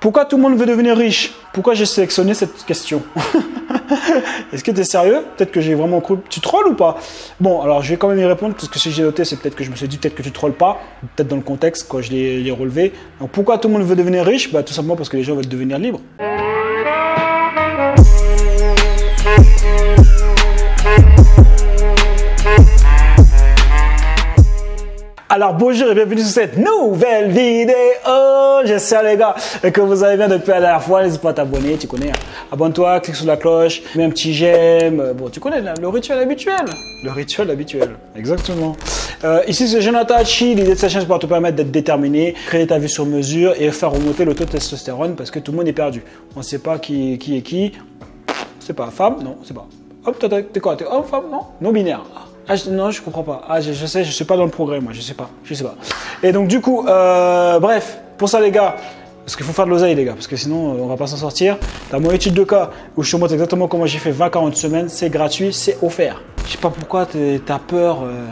Pourquoi tout le monde veut devenir riche? Pourquoi j'ai sélectionné cette question? Est-ce que tu es sérieux? Peut-être que j'ai vraiment cru. Tu trolls ou pas? Bon, alors je vais quand même y répondre parce que si j'ai noté, c'est peut-être que je me suis dit peut-être que tu trolles pas, peut-être dans le contexte quand je l'ai relevé. Donc pourquoi tout le monde veut devenir riche? Bah, Tout simplement parce que les gens veulent devenir libres. Alors bonjour et bienvenue sur cette nouvelle vidéo. J'espère les gars que vous allez bien depuis la dernière fois. N'hésite pas à t'abonner, tu connais. Hein. Abonne-toi, clique sur la cloche, mets un petit j'aime. Bon, tu connais le rituel habituel. Le rituel habituel, exactement. Euh, ici c'est Jonathan Hachi. L'idée de cette chaîne c'est pour te permettre d'être déterminé, créer ta vie sur mesure et faire remonter le taux de testostérone parce que tout le monde est perdu. On ne sait pas qui, qui est qui. C'est pas femme, non, c'est pas. Hop, t'es quoi? T'es homme, femme, non Non binaire. Ah, non, je comprends pas. Ah, je, sais, je suis pas dans le progrès, moi, je sais pas, je sais pas. Et donc, du coup, euh, bref, pour ça, les gars, parce qu'il faut faire de l'oseille, les gars, parce que sinon, euh, on va pas s'en sortir. Dans mon étude de cas, où je te montre exactement comment j'ai fait 20-40 semaines, c'est gratuit, c'est offert. Je sais pas pourquoi tu as peur. Euh,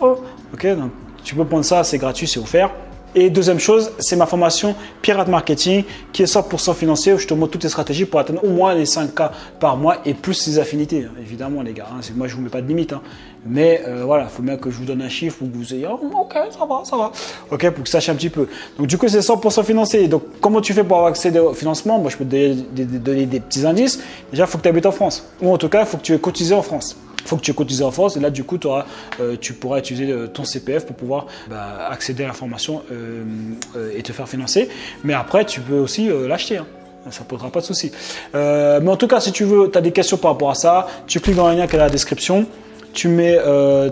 oh, ok, donc tu peux prendre ça, c'est gratuit, c'est offert. Et deuxième chose, c'est ma formation Pirate Marketing qui est 100% financier où je te montre toutes les stratégies pour atteindre au moins les 5K par mois et plus les affinités, évidemment les gars. Hein. moi je vous mets pas de limite. Hein. Mais euh, voilà, il faut bien que je vous donne un chiffre pour que vous ayez oh, ok, ça va, ça va. Ok, pour que vous sachiez un petit peu. Donc du coup c'est 100% financier. Donc comment tu fais pour avoir accès au financement? Moi je peux te donner des, petits indices. Déjà, il faut que tu habites en France. Ou en tout cas, il faut que tu aies cotisé en France faut que tu cotises en France et là du coup auras, euh, tu pourras utiliser euh, ton CPF pour pouvoir bah, accéder à l'information euh, et te faire financer. Mais après tu peux aussi l'acheter. Hein. Ça ne posera pas de souci. mais en tout cas, si tu veux, tu as des questions par rapport à ça, tu cliques dans le lien qui est dans la description tu mets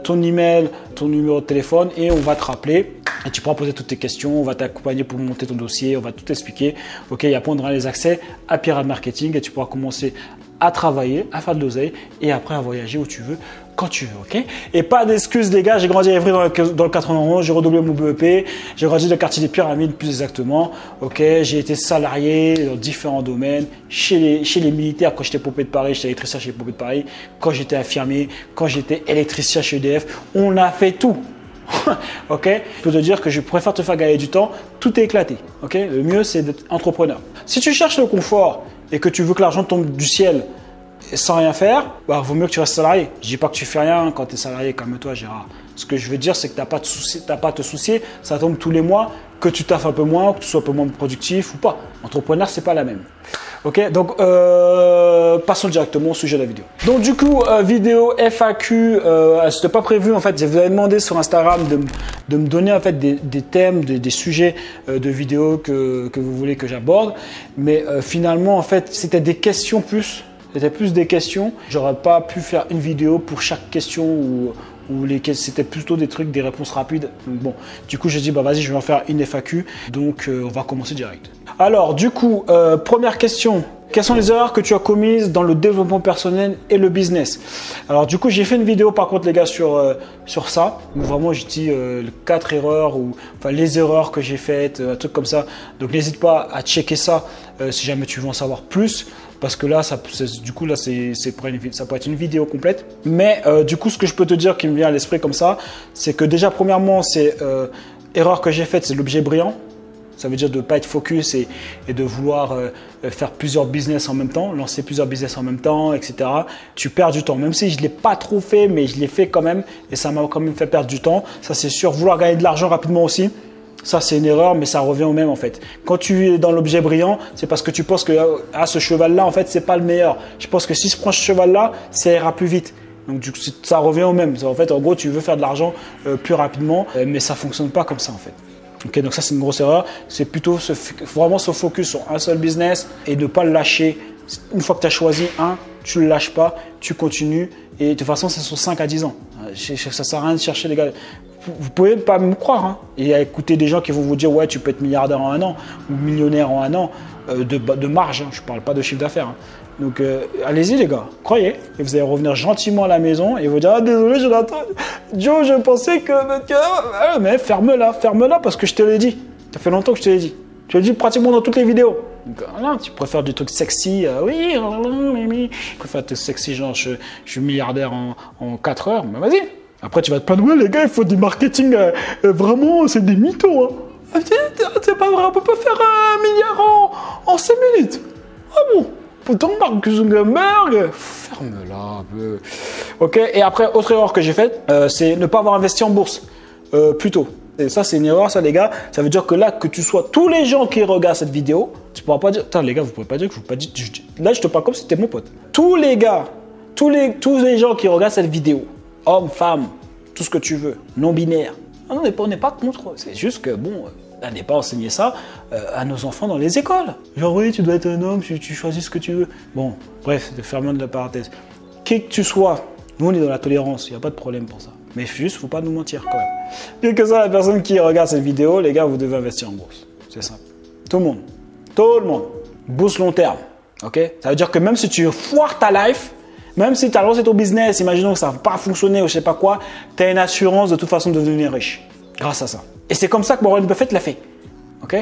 ton email, ton numéro de téléphone et on va te rappeler. Et tu pourras poser toutes tes questions, on va t'accompagner pour monter ton dossier, on va tout expliquer. Ok, après on aura les accès à Pirate Marketing et tu pourras commencer à travailler, à faire de l'oseille et après à voyager où tu veux, quand tu veux, ok? Et pas d'excuses, les gars, j'ai grandi à Évry dans le, dans le 91, j'ai redoublé mon BEP, j'ai grandi dans le quartier des Pyramides plus exactement, ok? J'ai été salarié dans différents domaines, chez les, chez les militaires, quand j'étais pompé de Paris, j'étais électricien chez les de Paris, quand j'étais infirmier, quand j'étais électricien chez EDF, on a fait tout. ok? Je peux te dire que je préfère te faire gagner du temps, tout est éclaté. ok? Le mieux, c'est d'être entrepreneur. Si tu cherches le confort et que tu veux que l'argent tombe du ciel sans rien faire, bah, vaut mieux que tu restes salarié. Je dis pas que tu fais rien quand tu es salarié, comme toi Gérard. Ce que je veux dire, c'est que tu n'as pas, pas à te soucier, ça tombe tous les mois, que tu taffes un peu moins, que tu sois un peu moins productif ou pas. Entrepreneur, c'est pas la même. Ok, donc euh, passons directement au sujet de la vidéo. Donc du coup, euh, vidéo FAQ, euh, c'était pas prévu en fait. Je vous avais demandé sur Instagram de, de me donner en fait des, des thèmes, des, des sujets euh, de vidéos que, que vous voulez que j'aborde, mais euh, finalement en fait c'était des questions plus. C'était plus des questions. J'aurais pas pu faire une vidéo pour chaque question ou, ou c'était plutôt des trucs, des réponses rapides. Bon, du coup, j'ai dit bah vas-y, je vais en faire une FAQ. Donc, on va commencer direct. Alors, du coup, euh, première question. Quelles sont les erreurs que tu as commises dans le développement personnel et le business? Alors du coup, j'ai fait une vidéo par contre les gars sur, euh, ça. vraiment, j'ai dit euh, quatre erreurs ou enfin les erreurs que j'ai faites, un truc comme ça. Donc n'hésite pas à checker ça si jamais tu veux en savoir plus. Parce que là, ça, du coup, là, c'est, ça peut être une vidéo complète. Mais du coup, ce que je peux te dire qui me vient à l'esprit comme ça, c'est que déjà, premièrement, c'est erreur que j'ai faite, c'est l'objet brillant. Ça veut dire de ne pas être focus et, de vouloir euh, faire plusieurs business en même temps, lancer plusieurs business en même temps, etc. Tu perds du temps. Même si je ne l'ai pas trop fait, mais je l'ai fait quand même et ça m'a quand même fait perdre du temps. Ça, c'est sûr. Vouloir gagner de l'argent rapidement aussi. Ça, c'est une erreur, mais ça revient au même en fait. Quand tu es dans l'objet brillant, c'est parce que tu penses que ah, ce cheval-là, en fait, c'est pas le meilleur. Je pense que si je prends ce cheval-là, ça ira plus vite. Donc ça revient au même. En fait, en gros, tu veux faire de l'argent euh, plus rapidement, euh, mais ça fonctionne pas comme ça en fait. Donc ça c'est une grosse erreur. C'est plutôt vraiment se focus sur un seul business et ne pas le lâcher. Une fois que tu as choisi un, tu ne le lâches pas, tu continues. Et de toute façon, c'est sur 5 à 10 ans. Ça ne sert à rien de chercher les gars. Vous pouvez pas me croire hein, et à écouter des gens qui vont vous dire ouais tu peux être milliardaire en un an ou millionnaire en un an euh, de, de, marge. Hein. je parle pas de chiffre d'affaires. Hein. Donc euh, allez-y les gars, croyez. Et vous allez revenir gentiment à la maison et vous dire ah désolé Jonathan, Joe je pensais que ah, mais ferme-la, ferme-la parce que je te l'ai dit. Ça fait longtemps que je te l'ai dit. Je te l'ai dit pratiquement dans toutes les vidéos. Là, tu préfères du truc sexy, euh, oui, tu préfères être sexy genre je, suis milliardaire en, en 4 heures, mais vas-y. Après tu vas te plaindre, les gars, il faut du marketing, euh, vraiment, c'est des mythos. Hein. Ah, c'est pas vrai, on peut pas faire un milliard en, En 5 minutes Ah bon? Pourtant, Mark Zuckerberg Ferme-la un peu. Ok, et après, autre erreur que j'ai faite, euh, c'est ne pas avoir investi en bourse euh, plus tôt. Et ça, c'est une erreur, ça, les gars. Ça veut dire que là, que tu sois tous les gens qui regardent cette vidéo, tu pourras pas dire, Attends, les gars, vous pouvez pas dire que je vous pas dit. Là, je te parle comme si c'était mon pote. Tous les gars, tous les, tous les gens qui regardent cette vidéo, hommes, femmes, tout ce que tu veux, non-binaire, ah on n'est pas, contre. C'est juste que, bon, on n'est pas enseigné ça euh, à nos enfants dans les écoles. Genre, oui, tu dois être un homme, tu, choisis ce que tu veux. Bon, bref, de fermer de la parenthèse. Qui que tu sois, nous, on est dans la tolérance, il n'y a pas de problème pour ça. Mais juste, faut pas nous mentir quand même. Bien que ça, la personne qui regarde cette vidéo, les gars, vous devez investir en bourse. C'est simple. Tout le monde. Tout le monde. Bourse long terme. Ok? Ça veut dire que même si tu foires ta life, même si tu as lancé ton business, imaginons que ça va pas fonctionner ou je sais pas quoi, tu as une assurance de toute façon de devenir riche. Grâce à ça. Et c'est comme ça que Warren Buffett l'a fait. Ok?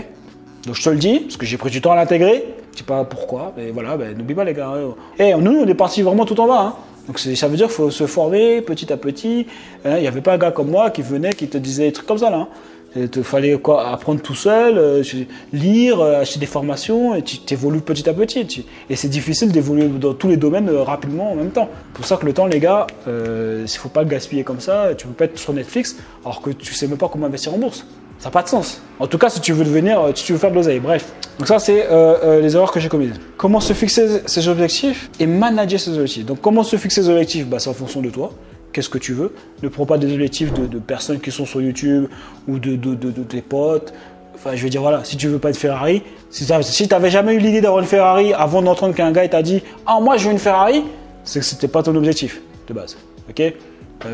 Donc je te le dis, parce que j'ai pris du temps à l'intégrer. Je sais pas pourquoi, mais voilà, ben, n'oublie pas les gars. Et eh, nous, on est parti vraiment tout en bas. Hein. Donc ça veut dire qu'il faut se former petit à petit. Hein, il n'y avait pas un gars comme moi qui venait, qui te disait des trucs comme ça là. Hein. Il fallait quoi, apprendre tout seul, euh, lire, euh, acheter des formations, et tu évolues petit à petit. et c'est difficile d'évoluer dans tous les domaines euh, rapidement en même temps. C'est pour ça que le temps, les gars, il ne faut pas le gaspiller comme ça. Tu peux pas être sur Netflix alors que tu sais même pas comment investir en bourse. Ça n'a pas de sens. En tout cas, si tu veux devenir, si tu veux faire de l'oseille. Bref. Donc ça, c'est les erreurs que j'ai commises. Comment se fixer ses objectifs et manager ses objectifs. Donc comment se fixer ses objectifs? Bah, C'est en fonction de toi qu'est-ce que tu veux. Ne prends pas des objectifs de, personnes qui sont sur YouTube ou de, tes potes. Enfin, je veux dire, voilà, si tu veux pas de Ferrari, si tu n'avais jamais eu l'idée d'avoir une Ferrari avant d'entendre qu'un gars t'a dit Ah, moi je veux une Ferrari, c'est que c'était pas ton objectif de base. Ok? Euh,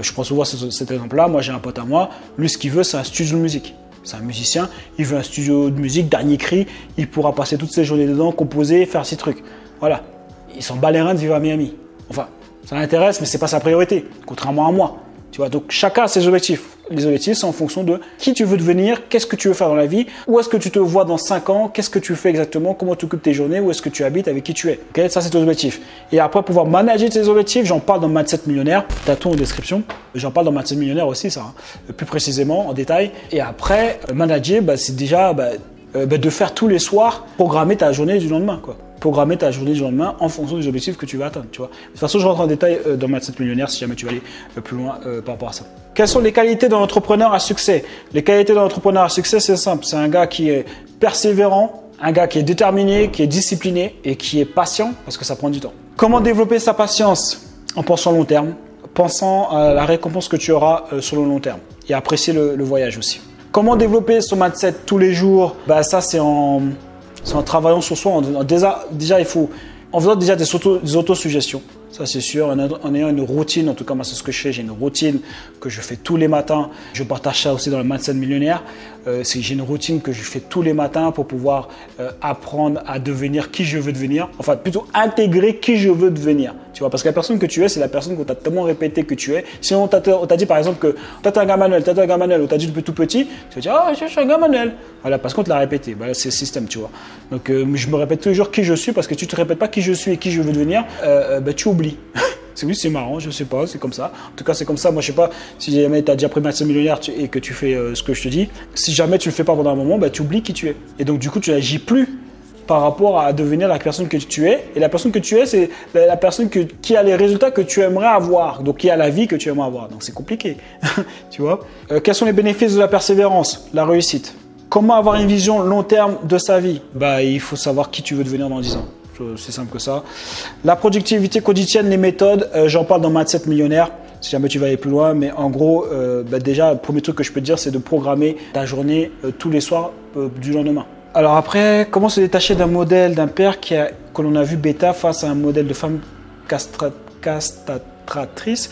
Je prends souvent cet exemple-là. Moi, j'ai un pote à moi. Lui, ce qu'il veut, c'est un studio de musique. C'est un musicien. Il veut un studio de musique, dernier cri. Il pourra passer toutes ses journées dedans, composer, faire ses trucs. Voilà. Il s'en bat les reins de vivre à Miami. Enfin, ça l'intéresse, mais c'est pas sa priorité, contrairement à moi. Tu vois, donc chacun a ses objectifs. Les objectifs, c'est en fonction de qui tu veux devenir, qu'est-ce que tu veux faire dans la vie, où est-ce que tu te vois dans 5 ans, qu'est-ce que tu fais exactement, comment tu occupes tes journées, où est-ce que tu habites, avec qui tu es. Okay ça, c'est tes objectifs. Et après, pouvoir manager tes objectifs, j'en parle dans Mindset Millionnaire. Tu as tout en description? J'en parle dans Mindset Millionnaire aussi, ça, hein. plus précisément, en détail. Et après, manager, bah, c'est déjà bah, euh, bah, de faire tous les soirs, programmer ta journée du lendemain. quoi programmer ta journée du lendemain en fonction des objectifs que tu vas atteindre. Tu vois. De toute façon, je rentre en détail euh, dans 7 millionnaire si jamais tu veux aller euh, plus loin euh, par rapport à ça. Quelles sont les qualités d'un entrepreneur à succès? Les qualités d'un entrepreneur à succès, c'est simple. C'est un gars qui est persévérant, un gars qui est déterminé, qui est discipliné et qui est patient parce que ça prend du temps. Comment développer sa patience? En pensant long terme, pensant à la récompense que tu auras sur le long terme et apprécier le, le voyage aussi. Comment développer son mindset tous les jours? Bah, Ça, c'est en c'est en travaillant sur soi. déjà, déjà, il faut, en faisant déjà des, auto, des autosuggestions. Ça, c'est sûr. En, ayant une routine, en tout cas, moi, c'est ce que je fais. J'ai une routine que je fais tous les matins. Je partage ça aussi dans le mindset millionnaire. Euh, j'ai une routine que je fais tous les matins pour pouvoir euh, apprendre à devenir qui je veux devenir. Enfin, plutôt intégrer qui je veux devenir. Tu vois, parce que la personne que tu es, c'est la personne qu'on t'a tellement répété que tu es. Si on t'a dit, par exemple, que t'es un gars manuel, t'es un gars manuel, ou t'as dit depuis tout petit, tu vas dire, ah, je suis un gars manuel. Voilà, parce qu'on te l'a répété. Bah, c'est le système, tu vois. Donc, euh, je me répète toujours qui je suis parce que tu te répètes pas qui je suis et qui je veux devenir, bah, tu oublies. c'est oui, c'est marrant, je sais pas, c'est comme ça. En tout cas, c'est comme ça. Moi, je sais pas si jamais tu as déjà pris Master millionnaire et que tu fais euh, ce que je te dis. Si jamais tu le fais pas pendant un moment, bah, tu oublies qui tu es. Et donc, du coup, tu n'agis plus par rapport à devenir la personne que tu es. Et la personne que tu es, c'est la personne qui a les résultats que tu aimerais avoir. Donc, qui a la vie que tu aimerais avoir. Donc, c'est compliqué. tu vois? Euh, Quels sont les bénéfices de la persévérance? La réussite. Comment avoir une vision long terme de sa vie? Bah, il faut savoir qui tu veux devenir dans 10 ans. C'est simple que ça. La productivité quotidienne, les méthodes, euh, j'en parle dans Mindset Millionnaire si jamais tu vas aller plus loin. Mais en gros, euh, bah, déjà, le premier truc que je peux te dire, c'est de programmer ta journée euh, tous les soirs du lendemain. Alors après, comment se détacher d'un modèle d'un père qui a, que l'on a vu bêta face à un modèle de femme castratrice?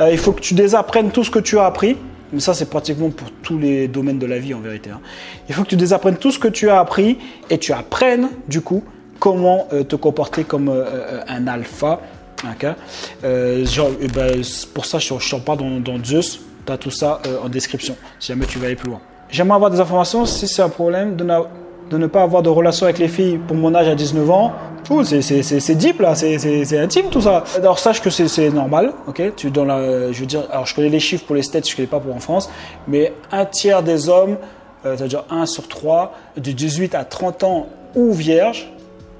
Il faut que tu désapprennes tout ce que tu as appris. Mais ça, c'est pratiquement pour tous les domaines de la vie en vérité. Hein. Il faut que tu désapprennes tout ce que tu as appris et tu apprennes du coup comment euh, te comporter comme euh, euh, un alpha. genre, ben, pour ça, je, t'en parle dans, dans Zeus. Tu as tout ça en description, si jamais tu veux aller plus loin. J'aimerais avoir des informations si c'est un problème de, ne pas avoir de relation avec les filles pour mon âge à 19 ans. C'est deep là, c'est intime tout ça. Alors sache que c'est normal, ok? Tu, dans la, Je veux dire, alors je connais les chiffres pour les stats, je ne connais pas pour en France, mais un tiers des hommes, c'est-à-dire 1 sur 3, de 18 à 30 ans ou vierges,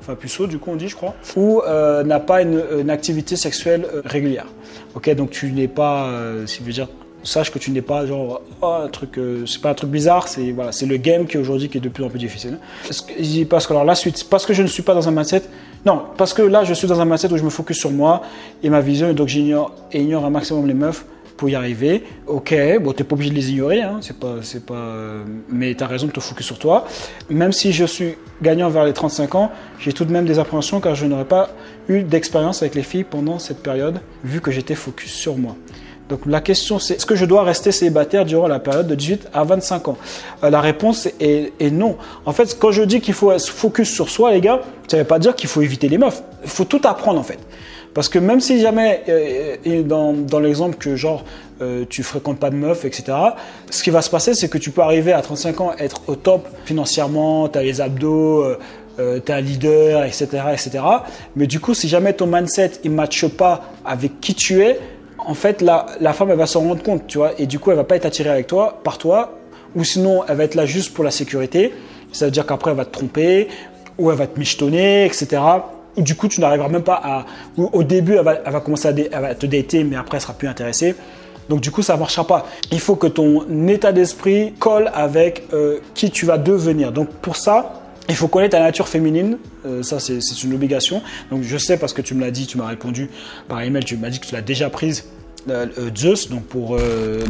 enfin puceau du coup on dit je crois, ou euh, n'a pas une, une activité sexuelle euh, régulière. Ok, donc tu n'es pas, euh, si je veux dire, sache que tu n'es pas genre oh, un truc, euh, c'est pas un truc bizarre, c'est voilà, c'est le game qui aujourd'hui qui est de plus en plus difficile. Parce que, alors la suite, parce que je ne suis pas dans un mindset, non, parce que là je suis dans un mindset où je me focus sur moi et ma vision, et donc j'ignore ignore un maximum les meufs pour y arriver. Ok, bon, t'es pas obligé de les ignorer, hein, c'est pas, c'est pas, euh, mais t'as raison de te focus sur toi. Même si je suis gagnant vers les 35 ans, j'ai tout de même des appréhensions car je n'aurais pas eu d'expérience avec les filles pendant cette période, vu que j'étais focus sur moi. Donc la question c'est est-ce que je dois rester célibataire durant la période de 18 à 25 ans? Euh, La réponse est, est non. En fait, quand je dis qu'il faut se focus sur soi, les gars, ça veut pas dire qu'il faut éviter les meufs. Il faut tout apprendre en fait. Parce que même si jamais, euh, dans, l'exemple que genre euh, tu fréquentes pas de meufs, etc., ce qui va se passer, c'est que tu peux arriver à 35 ans, être au top financièrement, tu as les abdos, euh, euh, tu es un leader, etc., etc. Mais du coup, si jamais ton mindset il matche pas avec qui tu es, en fait, la, la femme, elle va s'en rendre compte, tu vois, et du coup, elle va pas être attirée avec toi, par toi, ou sinon, elle va être là juste pour la sécurité. Ça veut dire qu'après, elle va te tromper, ou elle va te michetonner, etc. Du coup, tu n'arriveras même pas à. Au début, elle va, elle va commencer à, te dater, mais après, elle sera plus intéressée. Donc, du coup, ça ne marchera pas. Il faut que ton état d'esprit colle avec euh, qui tu vas devenir. Donc, pour ça, il faut connaître ta nature féminine, Euh, ça c'est une obligation. Donc je sais parce que tu me l'as dit, tu m'as répondu par email, tu m'as dit que tu l'as déjà prise, euh, Zeus, donc pour,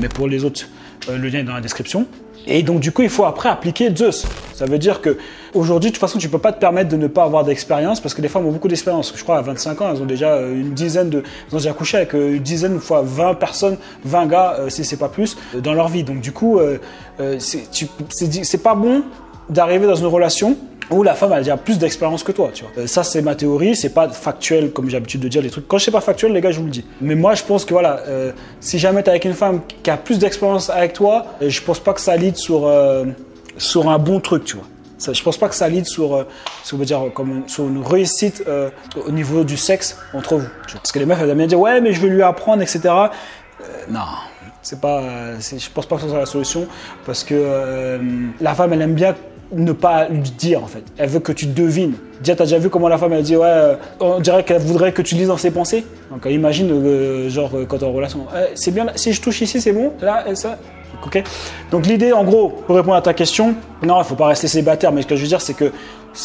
mais pour les autres, euh, le lien est dans la description. Et donc du coup, il faut après appliquer Zeus. Ça veut dire que aujourd'hui, de toute façon, tu peux pas te permettre de ne pas avoir d'expérience parce que les femmes ont beaucoup d'expérience. Je crois à 25 ans, elles ont déjà euh, une dizaine de, elles ont déjà couché avec euh, une dizaine fois 20 personnes, 20 gars, si c'est pas plus, dans leur vie. Donc du coup, c'est pas bon d'arriver dans une relation où la femme a déjà plus d'expérience que toi, tu vois. Euh, ça, c'est ma théorie, c'est pas factuel comme j'ai l'habitude de dire les trucs. Quand je sais pas factuel, les gars, je vous le dis. Mais moi, je pense que voilà, euh, si jamais tu avec une femme qui a plus d'expérience avec toi, euh, je pense pas que ça lead sur, sur un bon truc, tu vois. Je pense pas que ça lead sur, veut dire, comme sur une réussite au niveau du sexe entre vous. Parce que les meufs, elles aiment bien dire, ouais, mais je vais lui apprendre, etc. Non, c'est pas, je pense pas que ce soit la solution parce que la femme elle aime bien ne pas lui dire en fait. Elle veut que tu devines. Déjà, t'as déjà vu comment la femme elle dit ouais, euh, on dirait qu'elle voudrait que tu lises dans ses pensées. Donc elle imagine euh, genre euh, quand t'es en relation, c'est bien, si je touche ici c'est bon, là ça. Ok. Donc l'idée en gros pour répondre à ta question, non, il faut pas rester célibataire, mais ce que je veux dire c'est que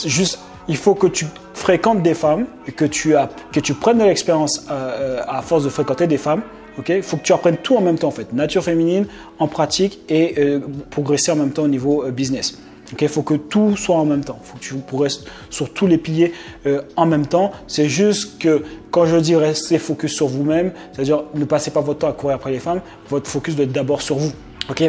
juste il faut que tu fréquentes des femmes et que tu, as, que tu prennes de l'expérience euh, euh, à force de fréquenter des femmes. Il faut que tu apprennes tout en même temps en fait, nature féminine, en pratique et euh, progresser en même temps au niveau euh, business. Il faut que tout soit en même temps. Il faut que tu progresses sur tous les piliers euh, en même temps. C'est juste que quand je dis rester focus sur vous-même, c'est-à-dire ne passez pas votre temps à courir après les femmes, votre focus doit être d'abord sur vous.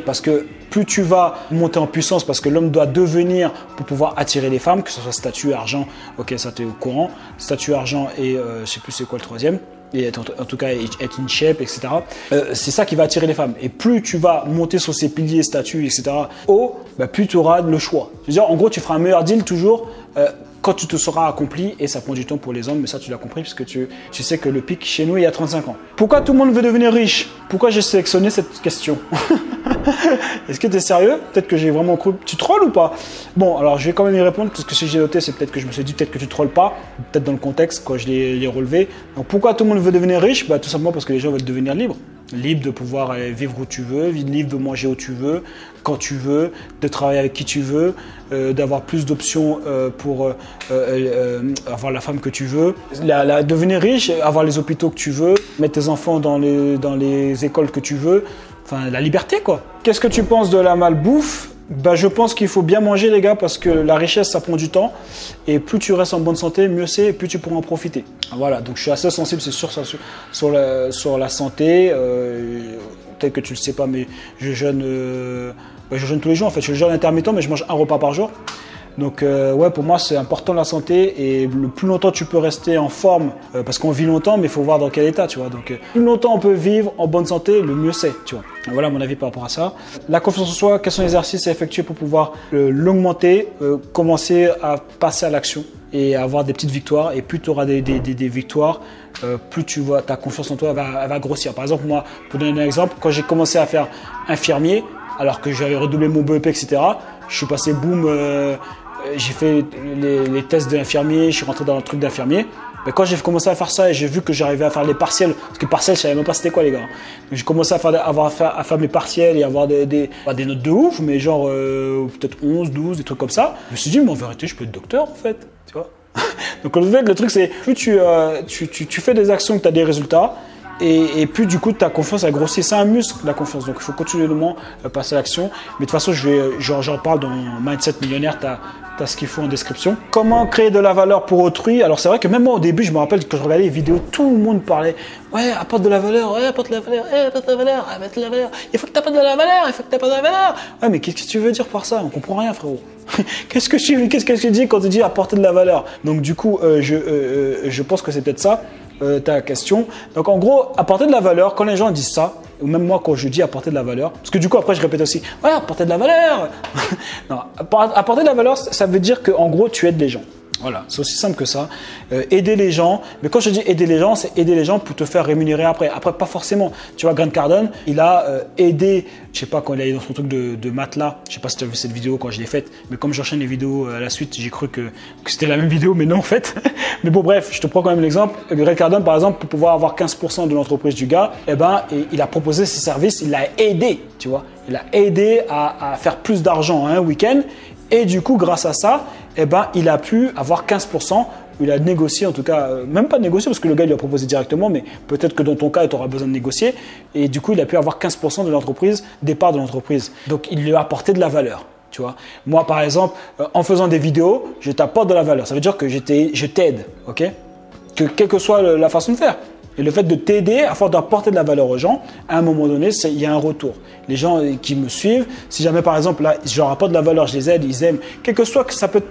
Parce que plus tu vas monter en puissance, parce que l'homme doit devenir pour pouvoir attirer les femmes, que ce soit statut, argent, ok, ça tu es au courant, statut, argent et euh, je sais plus c'est quoi le troisième, et en tout cas être in shape, etc. Euh, c'est ça qui va attirer les femmes. Et plus tu vas monter sur ces piliers, statuts, etc. haut, bah, plus tu auras le choix. Je veux dire, en gros, tu feras un meilleur deal toujours. euh, quand tu te seras accompli, et ça prend du temps pour les hommes, mais ça tu l'as compris, puisque tu, tu sais que le pic chez nous il y a 35 ans. Pourquoi tout le monde veut devenir riche? Pourquoi j'ai sélectionné cette question? Est-ce que tu es sérieux? Peut-être que j'ai vraiment cru. Tu trolls ou pas? Bon, alors je vais quand même y répondre, parce que si j'ai noté, c'est peut-être que je me suis dit, peut-être que tu trolles pas, peut-être dans le contexte quand je l'ai relevé. Donc pourquoi tout le monde veut devenir riche? Bah, Tout simplement parce que les gens veulent devenir libres. Libre de pouvoir euh, vivre où tu veux, libre de manger où tu veux, quand tu veux, de travailler avec qui tu veux, euh, d'avoir plus d'options euh, pour avoir la femme que tu veux, la- devenir riche, avoir les hôpitaux que tu veux, mettre tes enfants dans les, dans les écoles que tu veux, enfin la liberté quoi. Qu'est-ce que tu penses de la malbouffe bah, je pense qu'il faut bien manger les gars parce que la richesse ça prend du temps et plus tu restes en bonne santé mieux c'est et plus tu pourras en profiter. Voilà donc je suis assez sensible c'est sûr sur, la, sur la santé. euh, Peut-être que tu le sais pas mais je jeûne, euh, bah, je jeûne tous les jours en fait. Je jeûne intermittent mais je mange un repas par jour. Donc euh, ouais, pour moi c'est important la santé et le plus longtemps tu peux rester en forme, euh, parce qu'on vit longtemps, mais il faut voir dans quel état, tu vois. Donc euh, plus longtemps on peut vivre en bonne santé, le mieux c'est, tu vois. Voilà mon avis par rapport à ça. La confiance en soi, quels sont les exercices à effectuer pour pouvoir euh, l'augmenter, commencer à passer à l'action et avoir des petites victoires. Et plus tu auras des, des- victoires, plus tu vois ta confiance en toi va, va grossir. Par exemple moi, pour donner un exemple, quand j'ai commencé à faire infirmier, alors que j'avais redoublé mon BEP, etc. Je suis passé boum. J'ai fait les, tests d'infirmier, je suis rentré dans le truc d'infirmier. Mais quand j'ai commencé à faire ça et j'ai vu que j'arrivais à faire les partiels, parce que partiels, je savais même pas c'était quoi les gars. J'ai commencé à faire, à faire, mes partiels et avoir des, des, des notes de ouf, mais genre euh, peut-être 11, 12, des trucs comme ça. Je me suis dit, mais en vérité, je peux être docteur en fait. Tu vois Donc en fait, le truc c'est, plus tu, euh, tu, tu, fais des actions tu as des résultats, et, puis du coup, ta confiance a grossi. C'est un muscle, la confiance. Donc il faut continuellement euh, passer à l'action. Mais de toute façon, je j'en parle dans Mindset Millionnaire. Tu ce qu'il faut en description. Comment créer de la valeur pour autrui? Alors c'est vrai que même moi au début, je me rappelle que je regardais les vidéos, tout le monde parlait. Ouais, apporte de la valeur, ouais, apporte de la valeur, ouais, apporte de la valeur, apporte de la valeur. Il faut que tu apportes de la valeur, il faut que tu apportes de la valeur. Ouais, mais qu'est-ce que tu veux dire par ça? On comprend rien, frérot. qu'est-ce que tu qu'est-ce que tu dis quand tu dis apporter de la valeur? Donc du coup, euh, je, euh, euh, je pense que c'est peut-être ça. Ta question. Donc en gros, apporter de la valeur, quand les gens disent ça, ou même moi quand je dis apporter de la valeur, parce que du coup après je répète aussi, ouais, apporter de la valeur. non, apporter de la valeur, ça veut dire que en gros tu aides les gens. Voilà, c'est aussi simple que ça. Euh, aider les gens, mais quand je dis aider les gens, c'est aider les gens pour te faire rémunérer après. Après, pas forcément. Tu vois, Grant Cardone, il a euh, aidé, je sais pas, quand il est dans son truc de, matelas, je sais pas si tu as vu cette vidéo quand je l'ai faite, mais comme j'enchaîne les vidéos euh, à la suite, j'ai cru que, c'était la même vidéo, mais non en fait. mais bon, bref, je te prends quand même l'exemple. Grant Cardone, par exemple, pour pouvoir avoir 15% de l'entreprise du gars, eh ben, il a proposé ses services, il l'a aidé, tu vois. Il a aidé à faire plus d'argent un week-end. Et du coup, grâce à ça, eh ben, il a pu avoir 15%. Il a négocié, en tout cas, euh, même pas négocié parce que le gars lui a proposé directement, mais peut-être que dans ton cas, tu auras besoin de négocier. Et du coup, il a pu avoir 15% de l'entreprise, départ de l'entreprise. Donc, il lui a apporté de la valeur. Tu vois Moi, par exemple, euh, en faisant des vidéos, je t'apporte de la valeur. Ça veut dire que je t'aide, ok? Que, Quelle que soit la façon de faire. Et le fait de t'aider, à force d'apporter de la valeur aux gens, à un moment donné, il y a un retour. Les gens qui me suivent, si jamais par exemple, là, je leur apporte de la valeur, je les aide, ils aiment, quel que soit que ça peut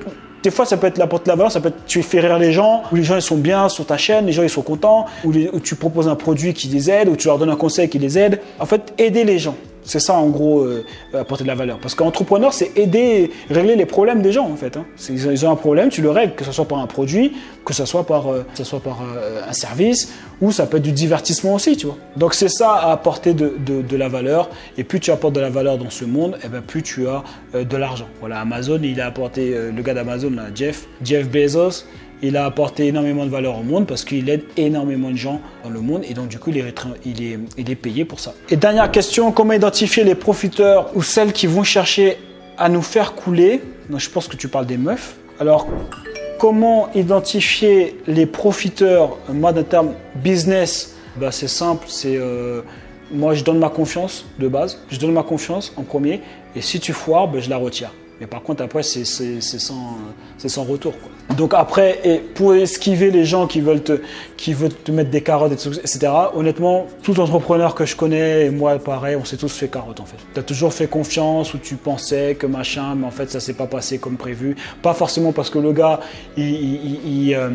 des fois, ça peut être l'apporter de la valeur, ça peut être tu fais rire les gens, ou les gens ils sont bien sur ta chaîne, les gens ils sont contents, ou tu proposes un produit qui les aide, ou tu leur donnes un conseil qui les aide. En fait, aider les gens. C'est ça en gros euh, apporter de la valeur. Parce qu'entrepreneur, c'est aider, régler les problèmes des gens en fait. Hein. Ils ont un problème, tu le règles, que ce soit par un produit, que ce soit par, euh, que ce soit par euh, un service, ou ça peut être du divertissement aussi, tu vois. Donc c'est ça apporter de, de, la valeur. Et plus tu apportes de la valeur dans ce monde, et eh ben plus tu as de l'argent. Voilà, Amazon, il a apporté, le gars d'Amazon, Jeff, Jeff Bezos, il a apporté énormément de valeur au monde parce qu'il aide énormément de gens dans le monde et donc du coup il est, payé pour ça. Et dernière question, comment identifier les profiteurs ou celles qui vont chercher à nous faire couler? Je pense que tu parles des meufs. Alors comment identifier les profiteurs? Moi d'un terme business, bah, c'est simple, c'est... Euh, moi je donne ma confiance de base, je donne ma confiance en premier et si tu foires, bah, je la retire. Mais par contre, après, c'est sans, sans retour. Quoi. Donc après, et pour esquiver les gens qui veulent te, qui veulent te mettre des carottes, etc., honnêtement, tout entrepreneur que je connais, et moi pareil, on s'est tous fait carottes en fait. Tu as toujours fait confiance où tu pensais que machin, mais en fait, ça s'est pas passé comme prévu. Pas forcément parce que le gars, il, il, il, euh,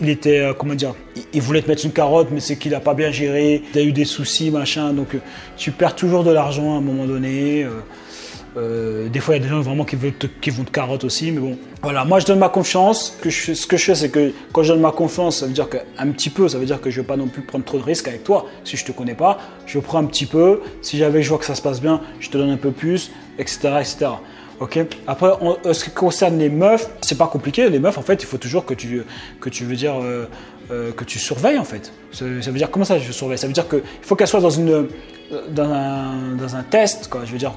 était, euh, comment dire, il voulait te mettre une carotte, mais c'est qu'il n'a pas bien géré, tu as eu des soucis, machin, donc euh, tu perds toujours de l'argent à un moment donné. Des fois, il y a des gens vraiment qui, veulent qui vont te carotte aussi, mais bon. Voilà, moi je donne ma confiance. Ce que je fais, c'est que quand je donne ma confiance, ça veut dire qu'un petit peu, ça veut dire que je ne vais pas non plus prendre trop de risques avec toi. Si je te connais pas, je prends un petit peu. Si j'avais, je vois que ça se passe bien, je te donne un peu plus, etc. etc. Ok? Après, en, ce qui concerne les meufs, c'est pas compliqué. Les meufs, en fait, il faut toujours que tu, que tu veux dire, euh, euh, que tu surveilles, en fait. Ça, veut dire comment ça, je surveille? Ça veut dire qu'il faut qu'elle soit dans une, dans un, dans un test, quoi. Je veux dire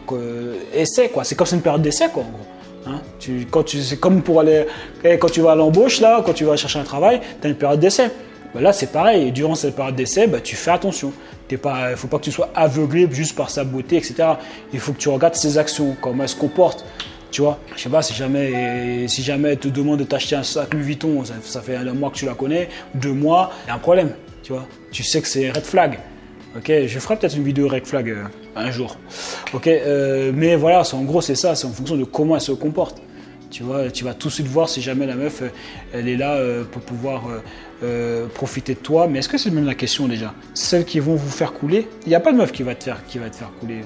essai, quoi. C'est comme c'est une période d'essai, quoi. En gros. Hein tu, quand tu, c'est comme pour aller, eh, quand tu vas à l'embauche là, quand tu vas chercher un travail, tu as une période d'essai. Ben là, c'est pareil. Et durant cette période d'essai, ben, tu fais attention. Il ne faut pas que tu sois aveuglé juste par sa beauté, etc. Il faut que tu regardes ses actions, comment elle se comporte. Tu vois, je sais pas, si jamais, si jamais elle te demande de t'acheter un sac Louis Vuitton, ça, fait un mois que tu la connais, deux mois, il y a un problème. Tu vois, tu sais que c'est red flag. Ok, je ferai peut-être une vidéo red flag euh, un jour. Ok, euh, mais voilà, en gros c'est ça, c'est en fonction de comment elle se comporte. Tu vois, tu vas tout de suite voir si jamais la meuf, euh, elle est là pour pouvoir profiter de toi. Mais est-ce que c'est même la question déjà? Celles qui vont vous faire couler, il n'y a pas de meuf qui va te faire, qui va te faire couler.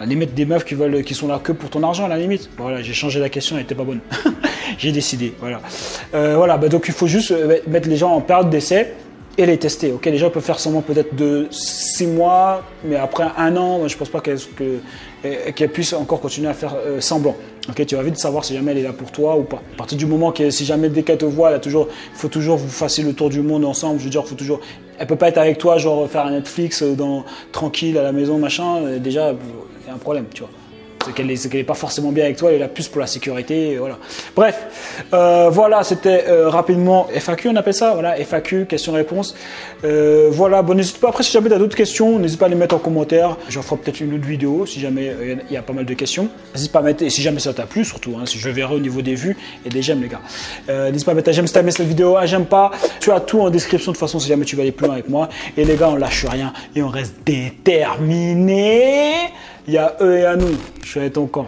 À la des meufs qui veulent, qui sont là que pour ton argent, à la limite. Voilà, j'ai changé la question, elle n'était pas bonne. j'ai décidé, voilà. voilà, bah, donc il faut juste mettre les gens en période d'essai et les tester. Ok, les gens peuvent faire semblant peut-être de 6 mois, mais après un an, je pense pas qu'elle qu'elle puisse encore continuer à faire euh, semblant. Ok, tu vas vite savoir si jamais elle est là pour toi ou pas. À partir du moment que si jamais dès qu'elle te voit, il toujours, faut toujours vous fassiez le tour du monde ensemble. Je veux dire, faut toujours. Elle peut pas être avec toi, genre faire un Netflix euh, dans tranquille à la maison, machin. Déjà, un problème, tu vois c'est qu'elle n'est pas forcément bien avec toi, elle est là plus pour la sécurité, voilà. Bref, euh, voilà, c'était euh, rapidement FAQ, on appelle ça, voilà, FAQ, questions-réponses. Euh, voilà, bon, n'hésite pas, après si jamais tu as d'autres questions, n'hésite pas à les mettre en commentaire, j'en ferai peut-être une autre vidéo si jamais il y a pas mal de questions. N'hésite pas à mettre, et si jamais ça t'a plu surtout, hein, si je verrai au niveau des vues et des j'aime les gars. n'hésite pas à mettre un j'aime si t'as aimé cette vidéo, un j'aime pas, tu as tout en description de toute façon si jamais tu veux aller plus loin avec moi. Et les gars, on lâche rien et on reste déterminé. Il y a eux et à nous. Je suis à ton camp.